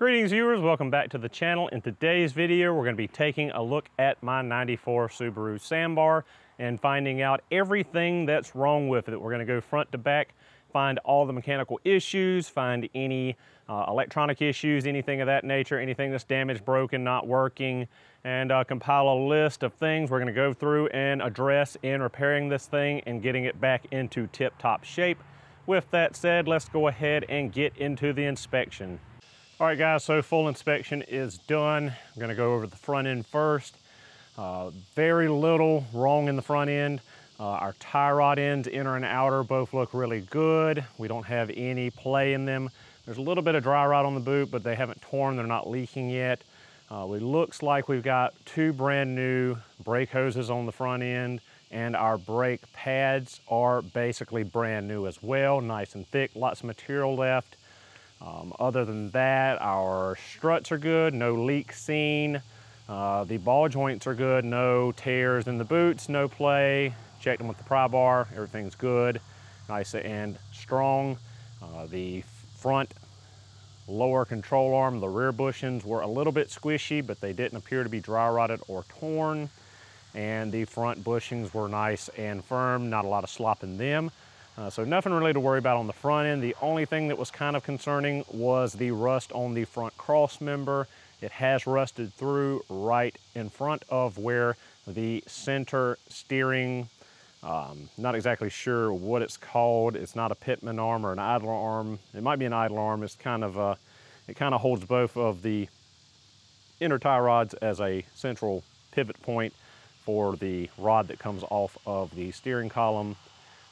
Greetings viewers, welcome back to the channel. In today's video, we're gonna be taking a look at my 94 Subaru Sambar and finding out everything that's wrong with it. We're gonna go front to back, find all the mechanical issues, find any uh, electronic issues, anything of that nature, anything that's damaged, broken, not working, and uh, compile a list of things we're gonna go through and address in repairing this thing and getting it back into tip-top shape. With that said, let's go ahead and get into the inspection. All right guys, so full inspection is done. I'm gonna go over the front end first. Uh, very little wrong in the front end. Uh, our tie rod ends, inner and outer, both look really good. We don't have any play in them. There's a little bit of dry rot on the boot, but they haven't torn, they're not leaking yet. Uh, it looks like we've got two brand new brake hoses on the front end and our brake pads are basically brand new as well, nice and thick, lots of material left. Um, other than that, our struts are good, no leaks seen. Uh, the ball joints are good, no tears in the boots, no play. Checked them with the pry bar, everything's good, nice and strong. Uh, the front lower control arm, the rear bushings were a little bit squishy, but they didn't appear to be dry rotted or torn. And the front bushings were nice and firm, not a lot of slop in them. Uh, so nothing really to worry about on the front end. The only thing that was kind of concerning was the rust on the front cross member. It has rusted through right in front of where the center steering, um, not exactly sure what it's called. It's not a pitman arm or an idler arm. It might be an idler arm. It's kind of, uh, it kind of holds both of the inner tie rods as a central pivot point for the rod that comes off of the steering column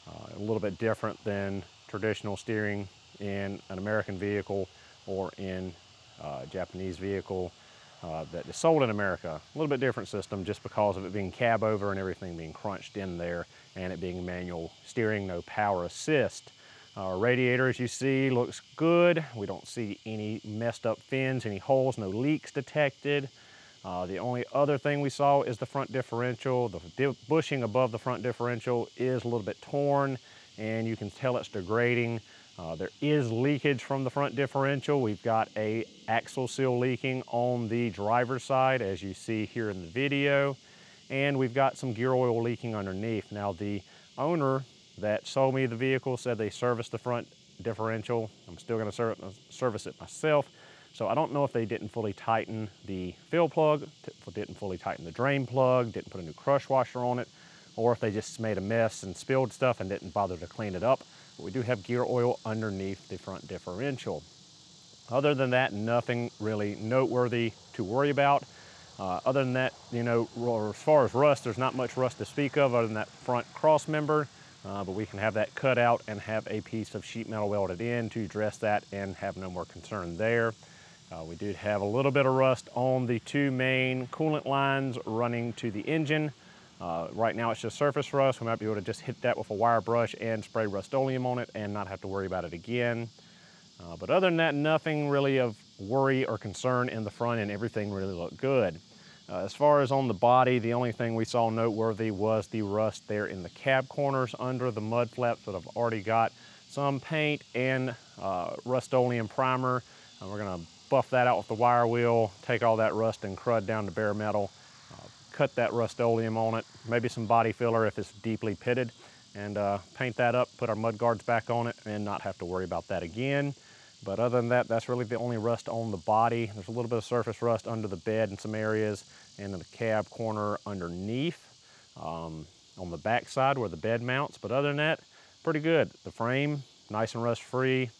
uh, a little bit different than traditional steering in an American vehicle or in a uh, Japanese vehicle uh, that is sold in America. A little bit different system just because of it being cab over and everything being crunched in there and it being manual steering, no power assist. Our radiator, as you see, looks good. We don't see any messed up fins, any holes, no leaks detected. Uh, the only other thing we saw is the front differential. The bushing above the front differential is a little bit torn and you can tell it's degrading. Uh, there is leakage from the front differential. We've got a axle seal leaking on the driver's side as you see here in the video. And we've got some gear oil leaking underneath. Now the owner that sold me the vehicle said they serviced the front differential. I'm still gonna service it myself. So I don't know if they didn't fully tighten the fill plug, didn't fully tighten the drain plug, didn't put a new crush washer on it, or if they just made a mess and spilled stuff and didn't bother to clean it up. But we do have gear oil underneath the front differential. Other than that, nothing really noteworthy to worry about. Uh, other than that, you know, as far as rust, there's not much rust to speak of other than that front cross member. Uh, but we can have that cut out and have a piece of sheet metal welded in to address that and have no more concern there. Uh, we did have a little bit of rust on the two main coolant lines running to the engine. Uh, right now it's just surface rust. We might be able to just hit that with a wire brush and spray Rust-Oleum on it and not have to worry about it again. Uh, but other than that, nothing really of worry or concern in the front and everything really looked good. Uh, as far as on the body, the only thing we saw noteworthy was the rust there in the cab corners under the mud flaps that I've already got some paint and uh, Rust-Oleum primer. Uh, we're gonna buff that out with the wire wheel, take all that rust and crud down to bare metal, uh, cut that rust-oleum on it, maybe some body filler if it's deeply pitted, and uh, paint that up, put our mud guards back on it, and not have to worry about that again. But other than that, that's really the only rust on the body. There's a little bit of surface rust under the bed in some areas, and in the cab corner underneath, um, on the back side where the bed mounts. But other than that, pretty good. The frame, nice and rust-free,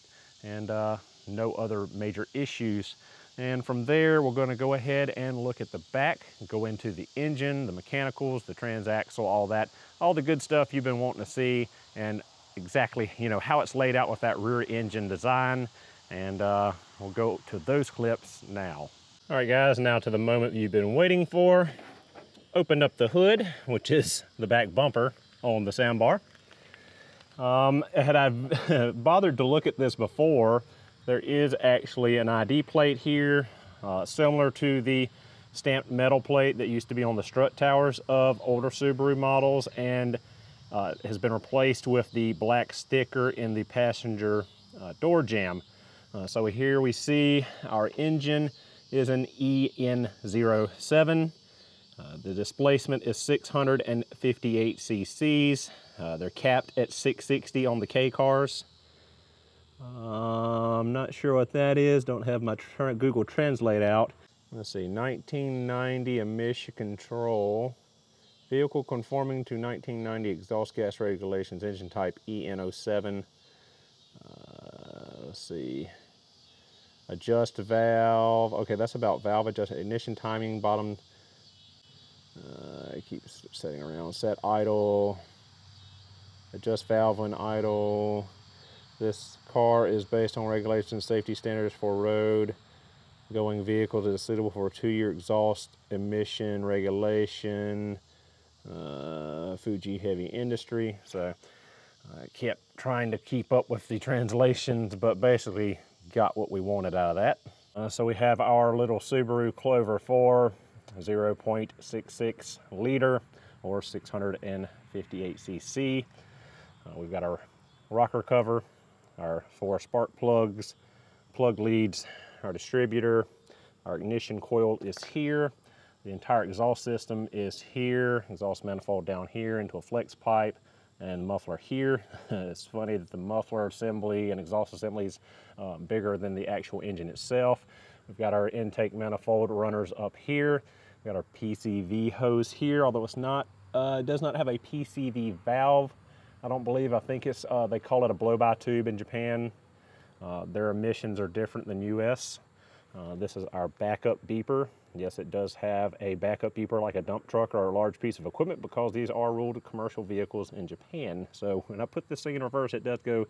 and uh, no other major issues. And from there, we're gonna go ahead and look at the back, go into the engine, the mechanicals, the transaxle, all that, all the good stuff you've been wanting to see and exactly, you know, how it's laid out with that rear engine design. And uh, we'll go to those clips now. All right, guys, now to the moment you've been waiting for. Opened up the hood, which is the back bumper on the Sambar. Um, had I bothered to look at this before, there is actually an ID plate here, uh, similar to the stamped metal plate that used to be on the strut towers of older Subaru models and uh, has been replaced with the black sticker in the passenger uh, door jamb. Uh, so here we see our engine is an EN07. Uh, the displacement is 658 cc's. Uh, they're capped at 660 on the K cars. Uh, I'm not sure what that is. Don't have my current Google Translate out. Let's see, 1990 emission control. Vehicle conforming to 1990 exhaust gas regulations, engine type EN07. Uh, let's see. Adjust valve. Okay, that's about valve adjust. Ignition timing, bottom. Uh, I keep setting around. Set idle. Adjust valve when idle. This car is based on regulations and safety standards for road going vehicles that is suitable for two-year exhaust emission regulation. Uh, Fuji Heavy Industry. So I kept trying to keep up with the translations, but basically got what we wanted out of that. Uh, so we have our little Subaru Clover 4 0.66 liter or 658 cc. Uh, we've got our rocker cover, our four spark plugs, plug leads, our distributor, our ignition coil is here. The entire exhaust system is here, exhaust manifold down here into a flex pipe and muffler here. it's funny that the muffler assembly and exhaust assembly is uh, bigger than the actual engine itself. We've got our intake manifold runners up here. We've got our PCV hose here, although it's not, uh, it does not have a PCV valve. I don't believe, I think it's, uh, they call it a blow-by tube in Japan. Uh, their emissions are different than US. Uh, this is our backup beeper. Yes, it does have a backup beeper like a dump truck or a large piece of equipment because these are ruled commercial vehicles in Japan. So when I put this thing in reverse, it does go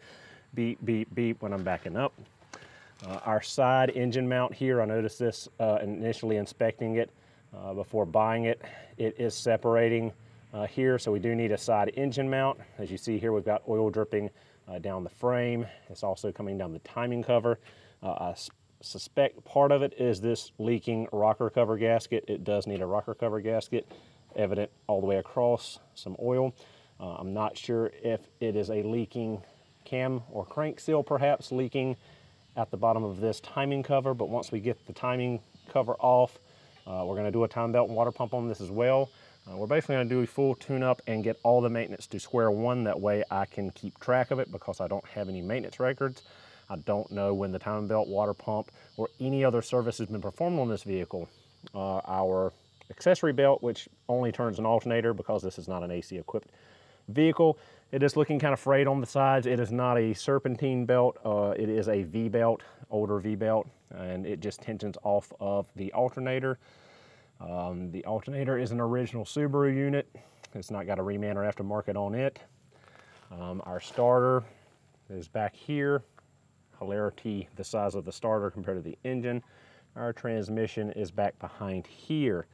beep, beep, beep when I'm backing up. Uh, our side engine mount here, I noticed this uh, initially inspecting it uh, before buying it. It is separating uh, here, so we do need a side engine mount. As you see here, we've got oil dripping uh, down the frame. It's also coming down the timing cover. Uh, I suspect part of it is this leaking rocker cover gasket. It does need a rocker cover gasket, evident all the way across, some oil. Uh, I'm not sure if it is a leaking cam or crank seal perhaps leaking at the bottom of this timing cover, but once we get the timing cover off, uh, we're gonna do a time belt and water pump on this as well. Uh, we're basically gonna do a full tune-up and get all the maintenance to square one. That way I can keep track of it because I don't have any maintenance records. I don't know when the timing belt, water pump, or any other service has been performed on this vehicle. Uh, our accessory belt, which only turns an alternator because this is not an AC equipped vehicle. It is looking kind of frayed on the sides. It is not a serpentine belt. Uh, it is a V-belt, older V-belt, and it just tensions off of the alternator. Um, the alternator is an original Subaru unit. It's not got a reman or aftermarket on it. Um, our starter is back here hilarity the size of the starter compared to the engine. Our transmission is back behind here.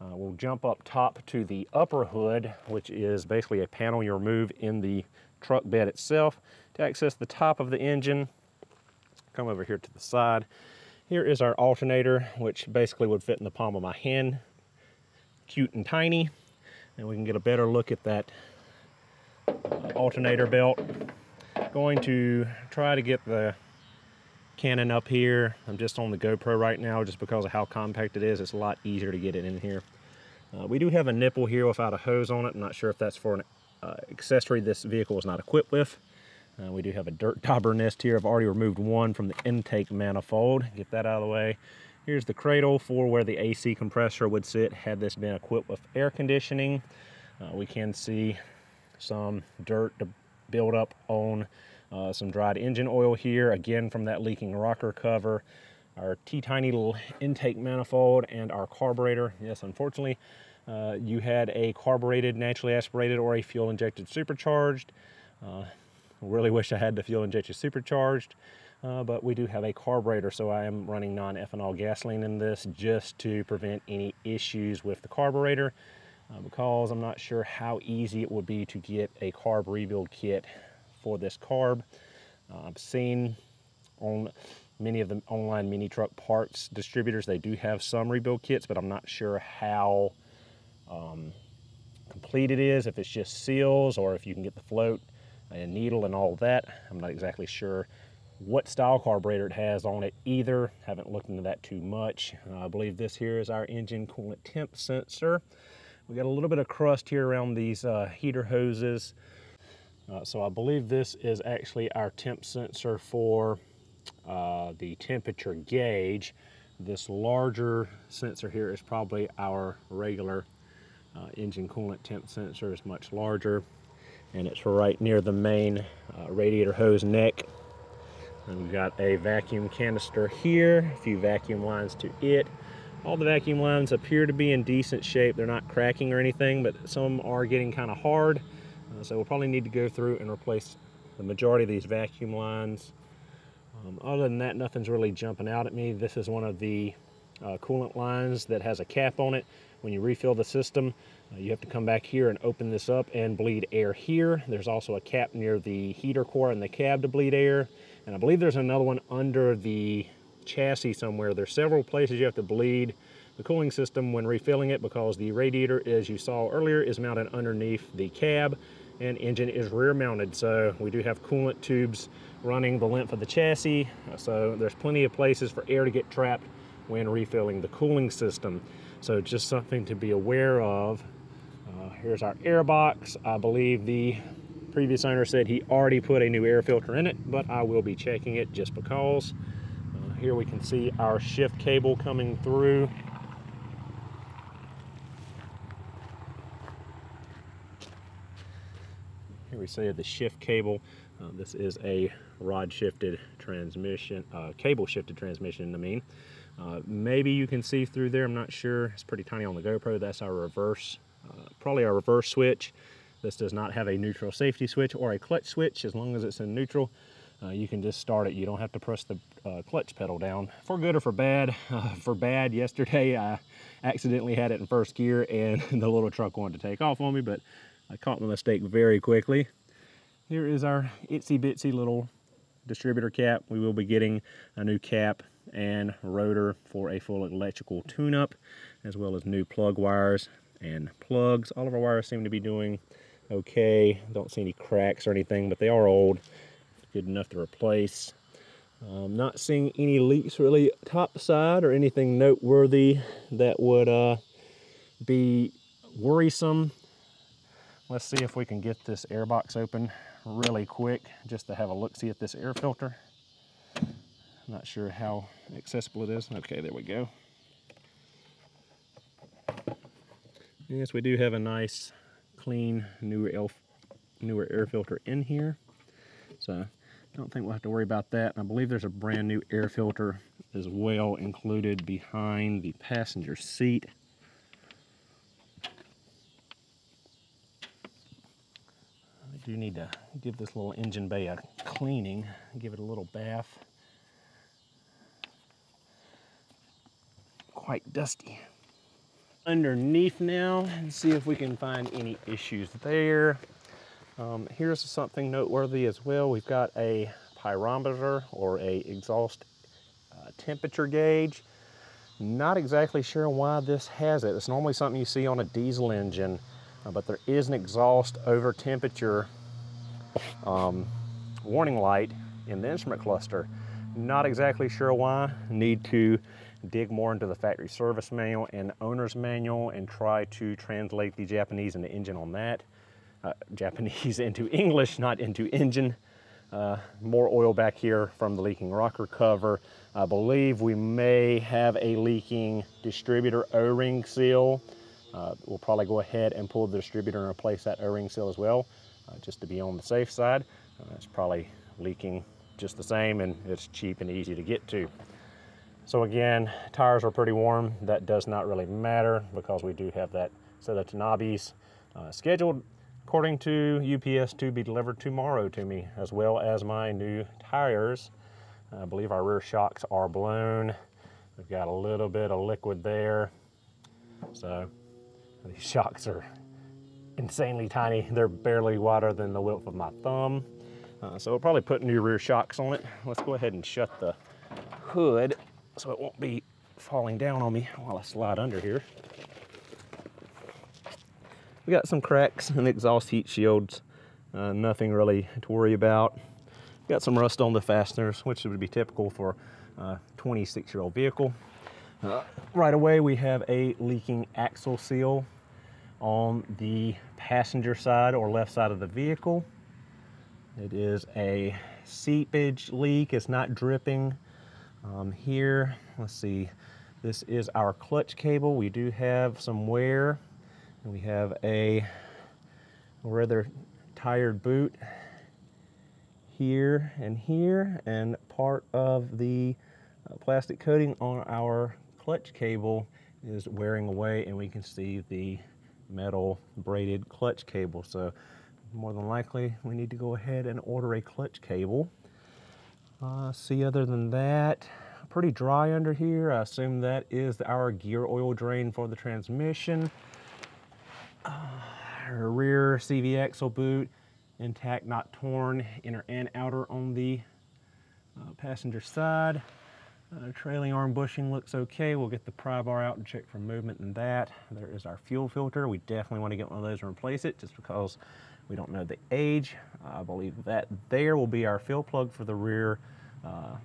Uh, we'll jump up top to the upper hood, which is basically a panel you remove in the truck bed itself to access the top of the engine. Come over here to the side. Here is our alternator, which basically would fit in the palm of my hand. Cute and tiny. And we can get a better look at that alternator belt going to try to get the Canon up here. I'm just on the GoPro right now just because of how compact it is. It's a lot easier to get it in here. Uh, we do have a nipple here without a hose on it. I'm not sure if that's for an uh, accessory this vehicle is not equipped with. Uh, we do have a dirt dauber nest here. I've already removed one from the intake manifold. Get that out of the way. Here's the cradle for where the AC compressor would sit had this been equipped with air conditioning. Uh, we can see some dirt to build up on uh, some dried engine oil here, again from that leaking rocker cover, our T-tiny little intake manifold, and our carburetor. Yes, unfortunately, uh, you had a carbureted, naturally aspirated, or a fuel injected supercharged. Uh, really wish I had the fuel injected supercharged, uh, but we do have a carburetor, so I am running non-ethanol gasoline in this just to prevent any issues with the carburetor uh, because I'm not sure how easy it would be to get a carb rebuild kit for this carb. Uh, I've seen on many of the online mini truck parts distributors, they do have some rebuild kits, but I'm not sure how um, complete it is, if it's just seals or if you can get the float and needle and all that. I'm not exactly sure what style carburetor it has on it either. Haven't looked into that too much. Uh, I believe this here is our engine coolant temp sensor. We got a little bit of crust here around these uh, heater hoses. Uh, so I believe this is actually our temp sensor for uh, the temperature gauge. This larger sensor here is probably our regular uh, engine coolant temp sensor. It's much larger and it's right near the main uh, radiator hose neck. And we've got a vacuum canister here, a few vacuum lines to it. All the vacuum lines appear to be in decent shape. They're not cracking or anything, but some are getting kind of hard. Uh, so we'll probably need to go through and replace the majority of these vacuum lines. Um, other than that, nothing's really jumping out at me. This is one of the uh, coolant lines that has a cap on it. When you refill the system, Uh, you have to come back here and open this up and bleed air here. There's also a cap near the heater core in the cab to bleed air. And I believe there's another one under the chassis somewhere. There's several places you have to bleed the cooling system when refilling it because the radiator, as you saw earlier, is mounted underneath the cab and engine is rear mounted. So we do have coolant tubes running the length of the chassis. So there's plenty of places for air to get trapped when refilling the cooling system. So just something to be aware of. Here's our air box. I believe the previous owner said he already put a new air filter in it, but I will be checking it just because. Uh, here we can see our shift cable coming through. Here we see the shift cable. Uh, this is a rod shifted transmission, uh, cable shifted transmission, I mean. Uh, maybe you can see through there, I'm not sure. It's pretty tiny on the GoPro. That's our reverse, uh, probably our reverse switch. This does not have a neutral safety switch or a clutch switch. As long as it's in neutral, uh, you can just start it. You don't have to press the uh, clutch pedal down for good or for bad. Uh, for bad, yesterday I accidentally had it in first gear and the little truck wanted to take off on me, but I caught the mistake very quickly. Here is our itsy bitsy little distributor cap. We will be getting a new cap and rotor for a full electrical tune-up, as well as new plug wires and plugs. All of our wires seem to be doing okay. Don't see any cracks or anything, but they are old. Good enough to replace. Um, not seeing any leaks really top side or anything noteworthy that would uh, be worrisome. Let's see if we can get this air box open really quick just to have a look see at this air filter. Not sure how accessible it is. Okay, there we go. Yes, we do have a nice, clean, newer, elf, newer air filter in here. So don't think we'll have to worry about that. I believe there's a brand new air filter as well included behind the passenger seat. I do need to give this little engine bay a cleaning, give it a little bath. quite dusty. Underneath now and see if we can find any issues there. Um, here's something noteworthy as well. We've got a pyrometer or a exhaust uh, temperature gauge. Not exactly sure why this has it. It's normally something you see on a diesel engine, uh, but there is an exhaust over temperature um, warning light in the instrument cluster. Not exactly sure why. Need to dig more into the factory service manual and owner's manual and try to translate the Japanese and the engine on that. Uh, Japanese into English, not into engine. Uh, more oil back here from the leaking rocker cover. I believe we may have a leaking distributor O-ring seal. Uh, we'll probably go ahead and pull the distributor and replace that O-ring seal as well, uh, just to be on the safe side. Uh, it's probably leaking just the same and it's cheap and easy to get to. So again, tires are pretty warm. That does not really matter because we do have that set of Tanabis uh, scheduled according to UPS to be delivered tomorrow to me, as well as my new tires. I believe our rear shocks are blown. We've got a little bit of liquid there. So these shocks are insanely tiny. They're barely wider than the width of my thumb. Uh, so we'll probably put new rear shocks on it. Let's go ahead and shut the hood so it won't be falling down on me while I slide under here. We got some cracks in the exhaust heat shields. Uh, nothing really to worry about. got some rust on the fasteners, which would be typical for a 26-year-old vehicle. Uh, right away, we have a leaking axle seal on the passenger side or left side of the vehicle. It is a seepage leak, it's not dripping. Um, here, let's see, this is our clutch cable. We do have some wear. And we have a rather tired boot here and here, and part of the uh, plastic coating on our clutch cable is wearing away, and we can see the metal braided clutch cable. So more than likely, we need to go ahead and order a clutch cable. Uh, see, other than that, pretty dry under here. I assume that is our gear oil drain for the transmission. Uh, rear CV axle boot, intact, not torn, inner and outer on the uh, passenger side. Uh, trailing arm bushing looks okay. We'll get the pry bar out and check for movement in that. There is our fuel filter. We definitely want to get one of those and replace it just because we don't know the age. I believe that there will be our fill plug for the rear uh,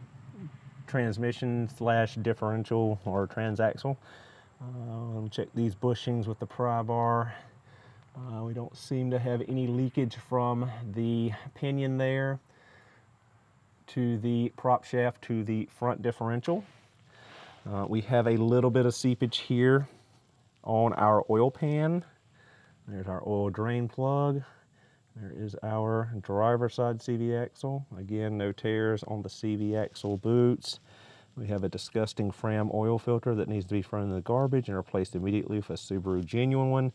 transmission slash differential or transaxle. Uh, check these bushings with the pry bar. Uh, we don't seem to have any leakage from the pinion there to the prop shaft to the front differential. Uh, we have a little bit of seepage here on our oil pan. There's our oil drain plug. There is our driver side CV axle. Again, no tears on the CV axle boots. We have a disgusting Fram oil filter that needs to be thrown in the garbage and replaced immediately with a Subaru genuine one.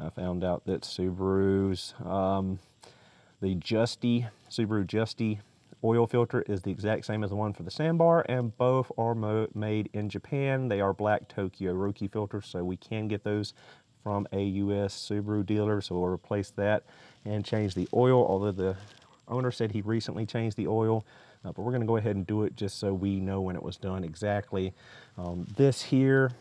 I found out that Subaru's, um, the Justy, Subaru Justy oil filter is the exact same as the one for the Sambar and both are made in Japan. They are black Tokyo Roki filters, so we can get those from a US Subaru dealer, so we'll replace that and change the oil, although the owner said he recently changed the oil, uh, but we're gonna go ahead and do it just so we know when it was done exactly. Um, this here,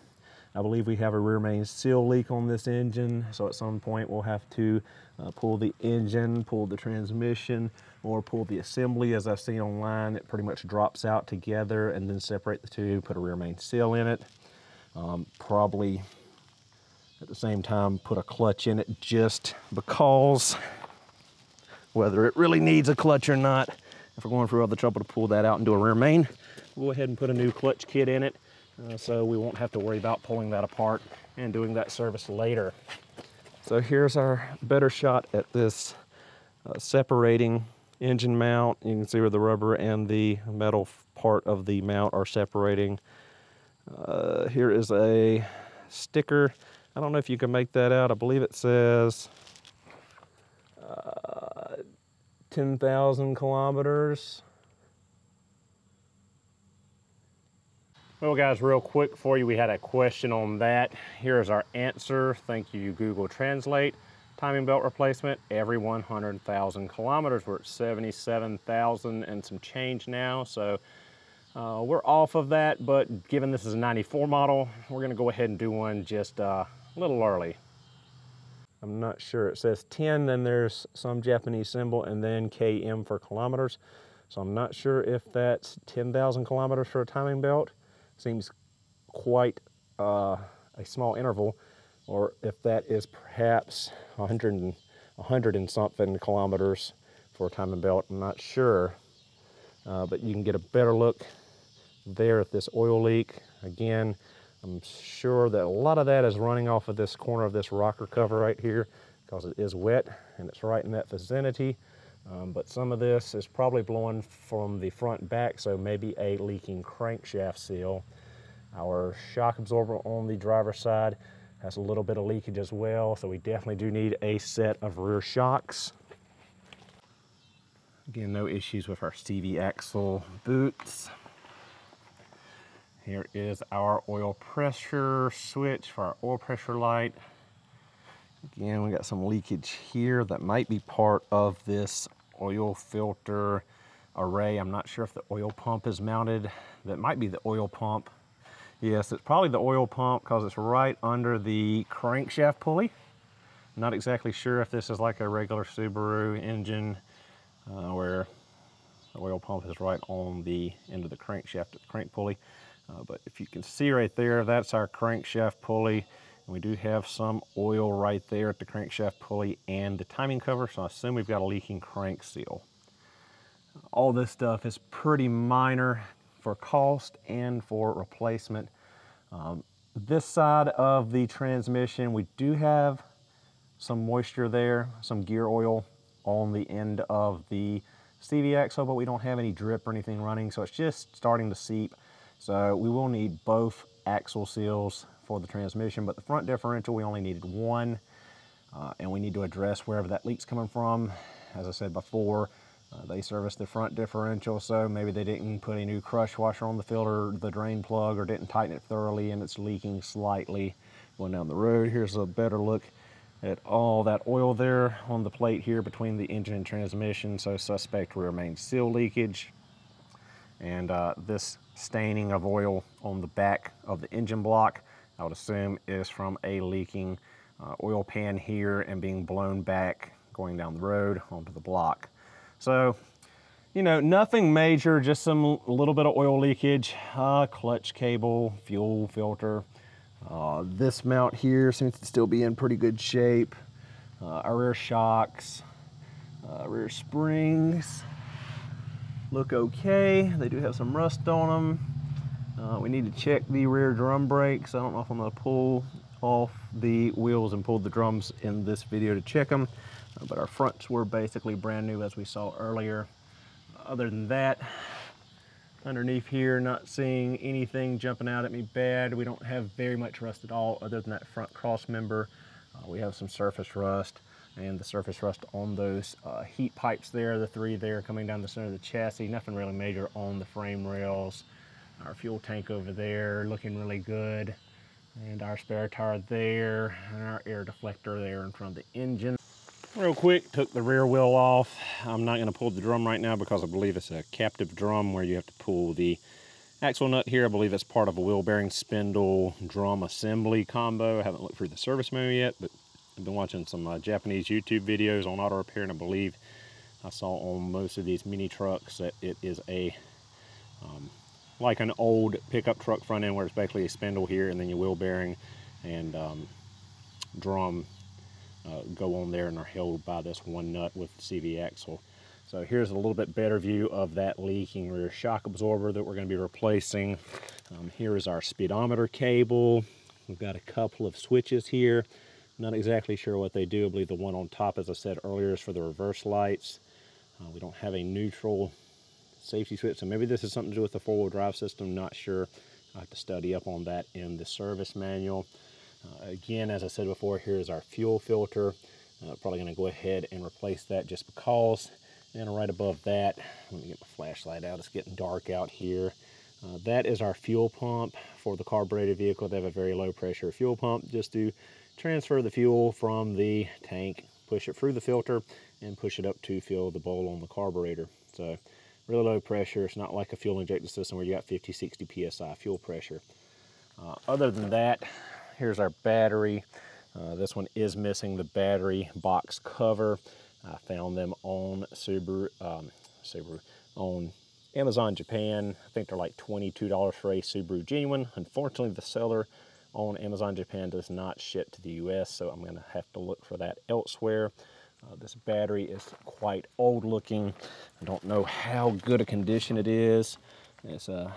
I believe we have a rear main seal leak on this engine, so at some point we'll have to uh, pull the engine, pull the transmission, or pull the assembly. As I've seen online, it pretty much drops out together and then separate the two, put a rear main seal in it. Um, probably at the same time put a clutch in it just because whether it really needs a clutch or not. If we're going through all the trouble to pull that out and do a rear main we'll go ahead and put a new clutch kit in it uh, so we won't have to worry about pulling that apart and doing that service later. So here's our better shot at this uh, separating engine mount. You can see where the rubber and the metal part of the mount are separating. Uh, here is a sticker I don't know if you can make that out. I believe it says uh, 10,000 kilometers. Well guys, real quick for you, we had a question on that. Here's our answer. Thank you, Google Translate. Timing belt replacement every 100,000 kilometers. We're at 77,000 and some change now. So uh, we're off of that, but given this is a 94 model, we're gonna go ahead and do one just uh, a little early. I'm not sure. It says 10, then there's some Japanese symbol, and then KM for kilometers. So I'm not sure if that's 10,000 kilometers for a timing belt. Seems quite uh, a small interval, or if that is perhaps 100 and, 100 and something kilometers for a timing belt. I'm not sure, uh, but you can get a better look there at this oil leak. Again, I'm sure that a lot of that is running off of this corner of this rocker cover right here because it is wet and it's right in that vicinity. Um, but some of this is probably blowing from the front back, so maybe a leaking crankshaft seal. Our shock absorber on the driver's side has a little bit of leakage as well, so we definitely do need a set of rear shocks. Again, no issues with our CV axle boots. Here is our oil pressure switch for our oil pressure light. Again, we got some leakage here that might be part of this oil filter array. I'm not sure if the oil pump is mounted. That might be the oil pump. Yes, it's probably the oil pump because it's right under the crankshaft pulley. Not exactly sure if this is like a regular Subaru engine uh, where The oil pump is right on the end of the crankshaft at the crank pulley. Uh, but if you can see right there, that's our crankshaft pulley. And we do have some oil right there at the crankshaft pulley and the timing cover, so I assume we've got a leaking crank seal. All this stuff is pretty minor for cost and for replacement. Um, this side of the transmission, we do have some moisture there, some gear oil on the end of the CV axle, but we don't have any drip or anything running, so it's just starting to seep. So we will need both axle seals for the transmission, but the front differential, we only needed one, uh, and we need to address wherever that leak's coming from. As I said before, uh, they service the front differential, so maybe they didn't put a new crush washer on the filter, the drain plug, or didn't tighten it thoroughly, and it's leaking slightly going down the road. Here's a better look at all that oil there on the plate here between the engine and transmission, so suspect rear main seal leakage. And uh, this staining of oil on the back of the engine block, I would assume is from a leaking uh, oil pan here and being blown back going down the road onto the block. So, you know, nothing major, just some little bit of oil leakage, uh, clutch cable, fuel filter. Uh, this mount here seems to still be in pretty good shape. Uh, our rear shocks, uh, rear springs look okay. They do have some rust on them. Uh, we need to check the rear drum brakes. I don't know if I'm gonna pull off the wheels and pull the drums in this video to check them, uh, but our fronts were basically brand new as we saw earlier. Other than that, underneath here, not seeing anything jumping out at me bad. We don't have very much rust at all other than that front cross member. Uh, we have some surface rust and the surface rust on those uh, heat pipes there, the three there coming down the center of the chassis. Nothing really major on the frame rails. Our fuel tank over there looking really good. And our spare tire there, and our air deflector there in front of the engine. Real quick, took the rear wheel off. I'm not gonna pull the drum right now because I believe it's a captive drum where you have to pull the axle nut here. I believe it's part of a wheel bearing spindle drum assembly combo. I haven't looked through the service manual yet, but I've been watching some uh, Japanese YouTube videos on auto repair and I believe I saw on most of these mini trucks that it is a um, like an old pickup truck front end where it's basically a spindle here and then your wheel bearing and um, drum uh, go on there and are held by this one nut with the CV axle. So here's a little bit better view of that leaking rear shock absorber that we're going to be replacing. Um, here is our speedometer cable. We've got a couple of switches here. Not exactly sure what they do. I believe the one on top, as I said earlier, is for the reverse lights. Uh, we don't have a neutral safety switch. So maybe this is something to do with the four-wheel drive system. Not sure. I have to study up on that in the service manual. Uh, again, as I said before, here is our fuel filter. Uh, probably going to go ahead and replace that just because. And right above that, let me get my flashlight out. It's getting dark out here. Uh, that is our fuel pump for the carbureted vehicle. They have a very low pressure fuel pump just to transfer the fuel from the tank, push it through the filter, and push it up to fill the bowl on the carburetor. So really low pressure. It's not like a fuel injector system where you got 50, 60 PSI fuel pressure. Uh, other than that, here's our battery. Uh, this one is missing the battery box cover. I found them on Subaru, um, Subaru, on Amazon Japan. I think they're like $22 for a Subaru Genuine. Unfortunately, the seller on Amazon Japan does not ship to the US, so I'm gonna have to look for that elsewhere. Uh, this battery is quite old looking. I don't know how good a condition it is. It's uh,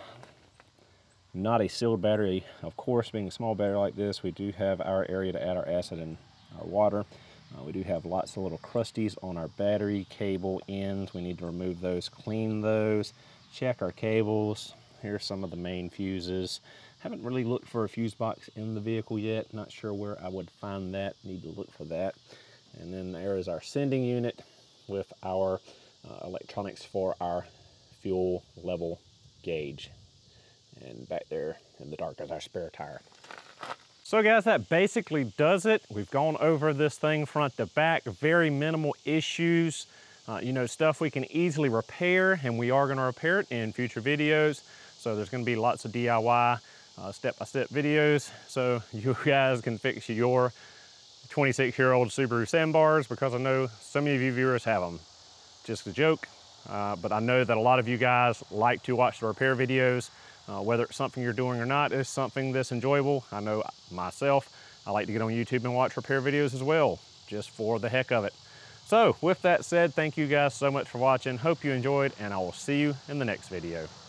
not a sealed battery. Of course, being a small battery like this, we do have our area to add our acid and our water. Uh, we do have lots of little crusties on our battery cable ends. We need to remove those, clean those, check our cables. Here's some of the main fuses. Haven't really looked for a fuse box in the vehicle yet. Not sure where I would find that. Need to look for that. And then there is our sending unit with our uh, electronics for our fuel level gauge. And back there in the dark is our spare tire. So guys, that basically does it. We've gone over this thing front to back, very minimal issues. Uh, you know, stuff we can easily repair and we are gonna repair it in future videos. So there's gonna be lots of DIY step-by-step -step videos so you guys can fix your 26 year old Subaru Sambars because I know some of you viewers have them. Just a joke, uh, but I know that a lot of you guys like to watch the repair videos. Uh, whether it's something you're doing or not, it's something that's enjoyable. I know myself, I like to get on YouTube and watch repair videos as well, just for the heck of it. So with that said, thank you guys so much for watching. Hope you enjoyed, and I will see you in the next video.